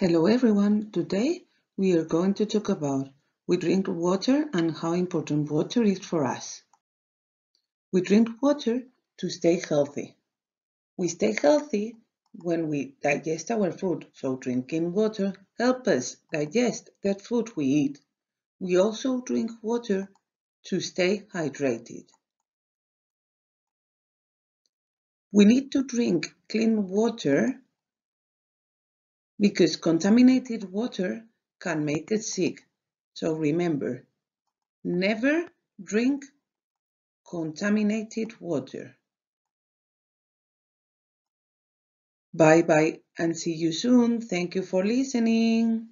Hello everyone, today we are going to talk about we drink water and how important water is for us. We drink water to stay healthy. We stay healthy when we digest our food, so drinking water helps us digest that food we eat. We also drink water to stay hydrated. We need to drink clean water because contaminated water can make us sick. So remember, never drink contaminated water. Bye bye and see you soon. Thank you for listening.